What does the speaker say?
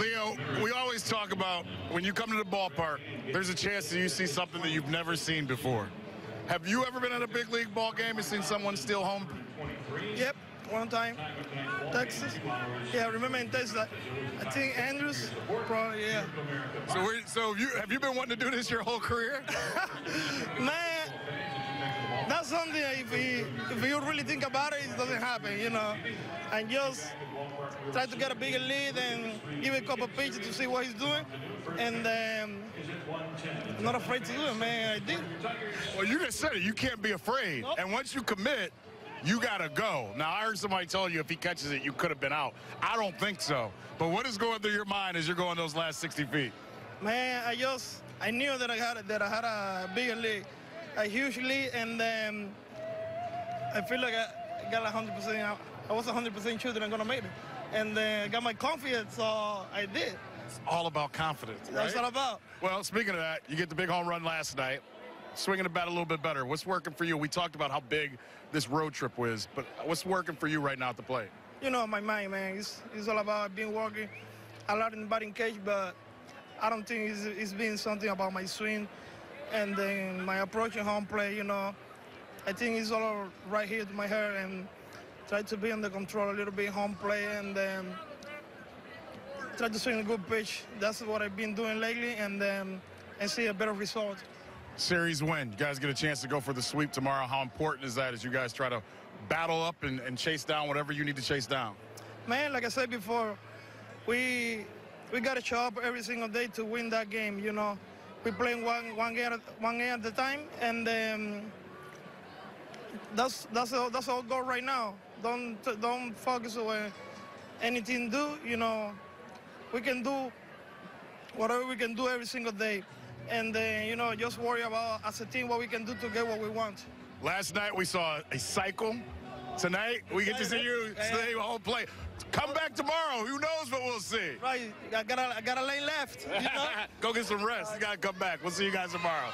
Leo, we always talk about when you come to the ballpark, there's a chance that you see something that you've never seen before. Have you ever been at a big league ball game and seen someone steal home? Yep, one time, Texas. Yeah, I remember in Texas. I think Andrus, probably, yeah. So, so you have you been wanting to do this your whole career? Man, something if you, if you really think about it, it doesn't happen, you know. And just try to get a bigger lead and give a couple pitches to see what he's doing. And um, I'm not afraid to do it, man. I did. Well, you just said it. You can't be afraid. Nope. And once you commit, you got to go. Now, I heard somebody tell you if he catches it, you could have been out. I don't think so. But what is going through your mind as you're going those last 60 feet? Man, I just I knew that I had that I had a bigger lead, a huge lead, and um, I feel like I got 100 percent. I was 100 percent sure that I'm gonna make it, and uh, got my confidence, so I did. It's all about confidence. That's right? all about. Well, speaking of that, you get the big home run last night. Swinging the bat a little bit better. What's working for you? We talked about how big this road trip was, but what's working for you right now at the plate? You know, my mind, man. It's, it's all about being working a lot in the batting cage, but I don't think it's, it's been something about my swing and then my approach in home play. You know, I think it's all right here to my hair and try to be under control a little bit home play and then try to swing a good pitch. That's what I've been doing lately, and um, and see a better result. Series win. You guys get a chance to go for the sweep tomorrow. How important is that as you guys try to battle up and, and chase down whatever you need to chase down? Man, like I said before, we we got to show up every single day to win that game. You know, we playing one one game at, one game at a time, and um, that's that's all, that's all goal right now. Don't don't focus on anything do. You know, we can do whatever we can do every single day, and then you know just worry about as a team what we can do to get what we want. Last night we saw a cycle. Tonight we get to see you stay home play. Come back tomorrow. Who knows what we'll see? Right, I got a, I got a lane left. You know? Go get some rest. You got to come back. We'll see you guys tomorrow.